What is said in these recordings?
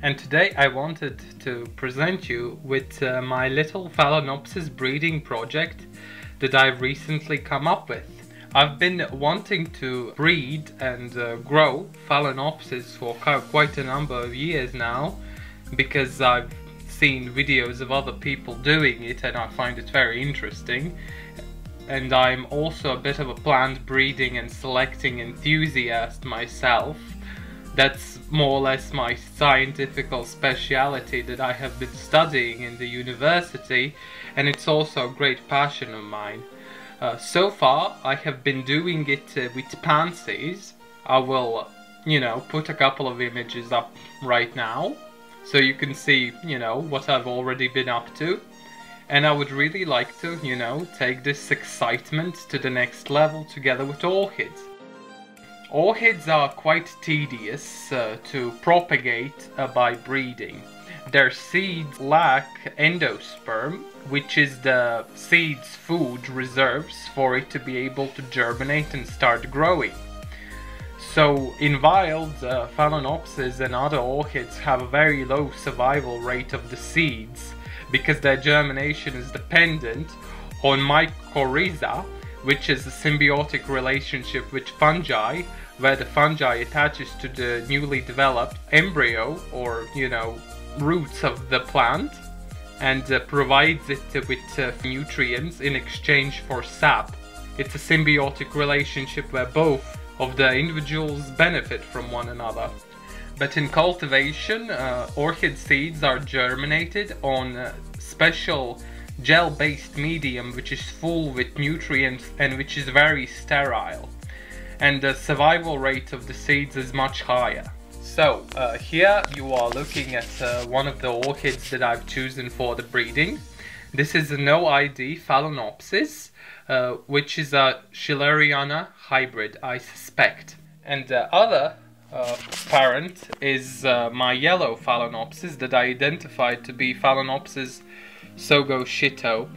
and today I wanted to present you with uh, my little Phalaenopsis breeding project that I've recently come up with. I've been wanting to breed and uh, grow Phalaenopsis for quite a number of years now because I've seen videos of other people doing it and I find it very interesting and I'm also a bit of a plant breeding and selecting enthusiast myself that's more or less my scientific speciality that I have been studying in the university and it's also a great passion of mine. Uh, so far I have been doing it uh, with pansies. I will, you know, put a couple of images up right now so you can see, you know, what I've already been up to. And I would really like to, you know, take this excitement to the next level together with orchids. Orchids are quite tedious uh, to propagate uh, by breeding. Their seeds lack endosperm, which is the seed's food reserves for it to be able to germinate and start growing. So in wild, uh, Phalaenopsis and other orchids have a very low survival rate of the seeds because their germination is dependent on mycorrhiza, which is a symbiotic relationship with fungi where the fungi attaches to the newly developed embryo or you know roots of the plant and uh, provides it with uh, nutrients in exchange for sap. It's a symbiotic relationship where both of the individuals benefit from one another. But in cultivation, uh, orchid seeds are germinated on uh, special gel-based medium which is full with nutrients and which is very sterile. And the survival rate of the seeds is much higher. So uh, here you are looking at uh, one of the orchids that I've chosen for the breeding. This is a no ID Phalaenopsis, uh, which is a Schilleriana hybrid, I suspect. And the other uh, parent is uh, my yellow Phalaenopsis that I identified to be Phalaenopsis Sogo Shito.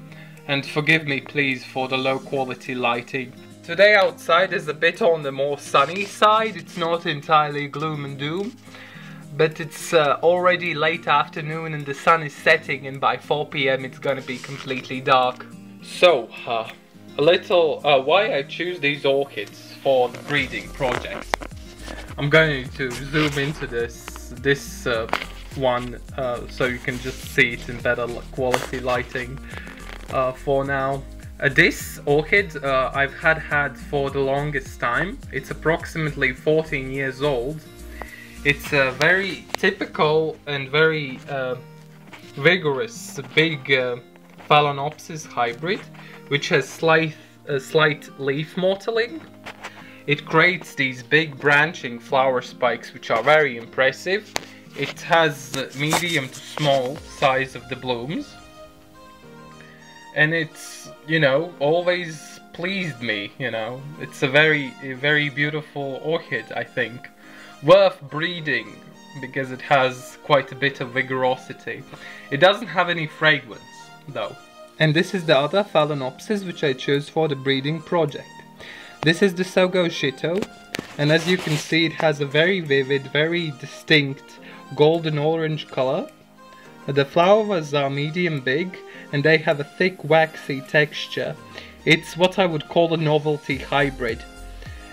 And forgive me please for the low quality lighting. Today outside is a bit on the more sunny side, it's not entirely gloom and doom. But it's uh, already late afternoon and the sun is setting and by 4pm it's gonna be completely dark. So, uh, a little uh, why I choose these orchids for the breeding project. I'm going to zoom into this this uh, one uh, so you can just see it in better quality lighting uh, for now. Uh, this orchid uh, I've had had for the longest time. It's approximately 14 years old. It's a very typical and very uh, vigorous big uh, Phalaenopsis hybrid which has slight, slight leaf mottling. It creates these big branching flower spikes which are very impressive it has medium to small size of the blooms. And it's, you know, always pleased me, you know. It's a very, a very beautiful orchid, I think. Worth breeding, because it has quite a bit of vigorosity. It doesn't have any fragrance, though. And this is the other Phalaenopsis which I chose for the breeding project. This is the Sogo Shito, and as you can see it has a very vivid, very distinct golden orange color. The flowers are medium big and they have a thick waxy texture. It's what I would call a novelty hybrid.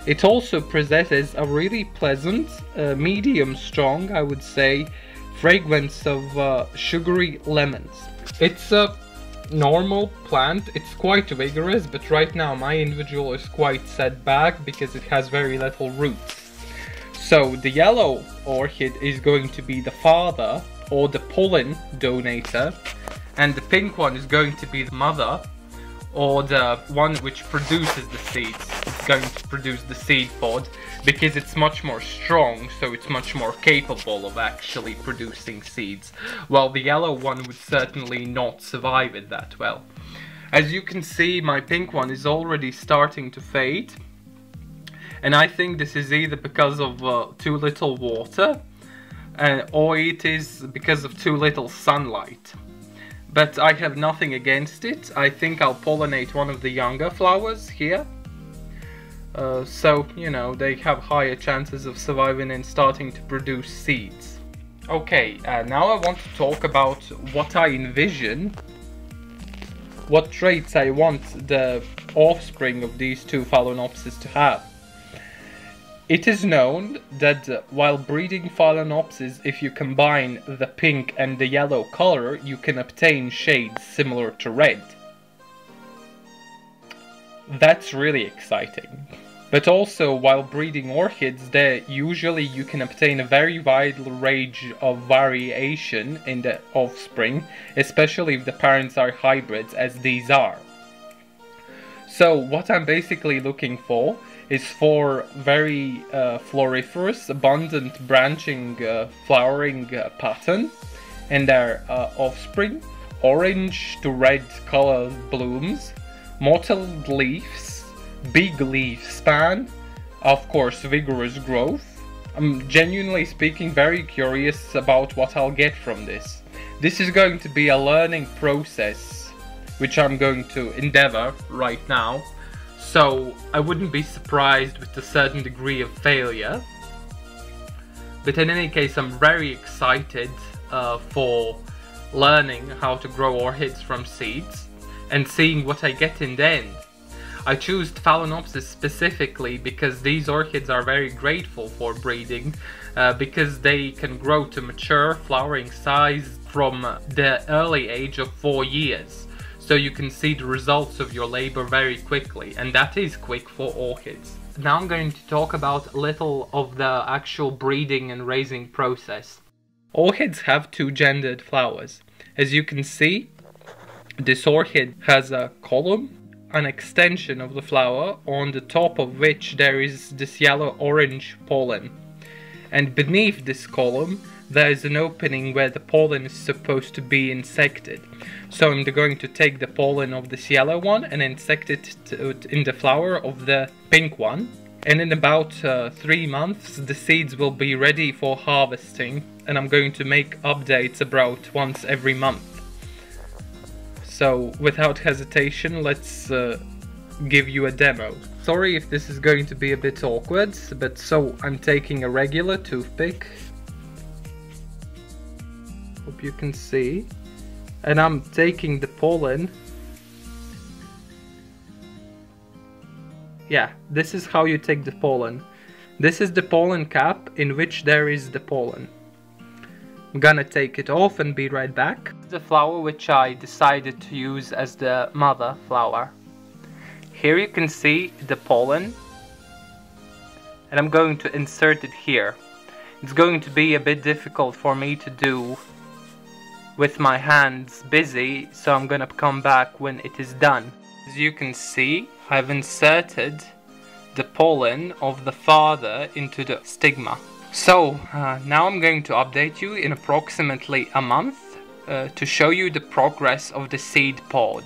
It also possesses a really pleasant, uh, medium strong, I would say, fragrance of uh, sugary lemons. It's a normal plant, it's quite vigorous, but right now my individual is quite set back because it has very little roots. So the yellow orchid is going to be the father or the pollen donator and the pink one is going to be the mother or the one which produces the seeds. It's going to produce the seed pod because it's much more strong, so it's much more capable of actually producing seeds, while the yellow one would certainly not survive it that well. As you can see, my pink one is already starting to fade, and I think this is either because of uh, too little water, uh, or it is because of too little sunlight but I have nothing against it. I think I'll pollinate one of the younger flowers here. Uh, so, you know, they have higher chances of surviving and starting to produce seeds. Okay, uh, now I want to talk about what I envision, what traits I want the offspring of these two Phalaenopsis to have. It is known that while breeding Phalaenopsis, if you combine the pink and the yellow color, you can obtain shades similar to red. That's really exciting. But also, while breeding orchids, there usually you can obtain a very wide range of variation in the offspring, especially if the parents are hybrids, as these are. So, what I'm basically looking for is for very uh, floriferous, abundant branching uh, flowering uh, pattern and their uh, offspring, orange to red color blooms, mottled leaves, big leaf span, of course vigorous growth. I'm genuinely speaking very curious about what I'll get from this. This is going to be a learning process which I'm going to endeavor right now so I wouldn't be surprised with a certain degree of failure. But in any case, I'm very excited uh, for learning how to grow orchids from seeds and seeing what I get in the end. I chose Phalaenopsis specifically because these orchids are very grateful for breeding uh, because they can grow to mature flowering size from the early age of 4 years so you can see the results of your labor very quickly and that is quick for orchids. Now I'm going to talk about a little of the actual breeding and raising process. Orchids have two gendered flowers. As you can see, this orchid has a column, an extension of the flower, on the top of which there is this yellow-orange pollen. And beneath this column, there is an opening where the pollen is supposed to be insected. So I'm going to take the pollen of this yellow one and insect it in the flower of the pink one. And in about uh, three months, the seeds will be ready for harvesting. And I'm going to make updates about once every month. So without hesitation, let's uh, give you a demo. Sorry if this is going to be a bit awkward, but so I'm taking a regular toothpick hope you can see. And I'm taking the pollen. Yeah this is how you take the pollen. This is the pollen cap in which there is the pollen. I'm gonna take it off and be right back. The flower which I decided to use as the mother flower. Here you can see the pollen. And I'm going to insert it here. It's going to be a bit difficult for me to do with my hands busy, so I'm gonna come back when it is done. As you can see, I've inserted the pollen of the father into the stigma. So, uh, now I'm going to update you in approximately a month uh, to show you the progress of the seed pod,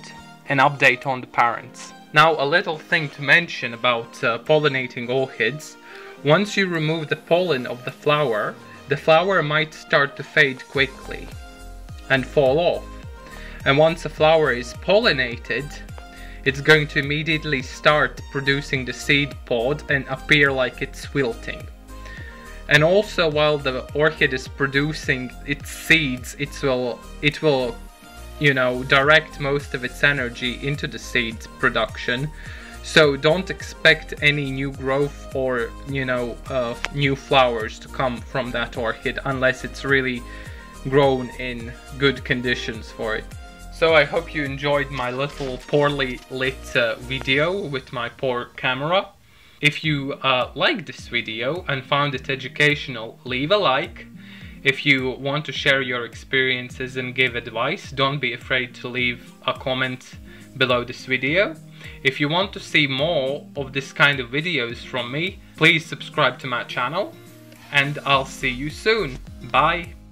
an update on the parents. Now, a little thing to mention about uh, pollinating orchids. Once you remove the pollen of the flower, the flower might start to fade quickly and fall off. And once a flower is pollinated, it's going to immediately start producing the seed pod and appear like it's wilting. And also while the orchid is producing its seeds, it will it will you know direct most of its energy into the seed production. So don't expect any new growth or you know uh, new flowers to come from that orchid unless it's really grown in good conditions for it. So I hope you enjoyed my little poorly lit uh, video with my poor camera. If you uh, liked this video and found it educational, leave a like. If you want to share your experiences and give advice, don't be afraid to leave a comment below this video. If you want to see more of this kind of videos from me, please subscribe to my channel and I'll see you soon. Bye!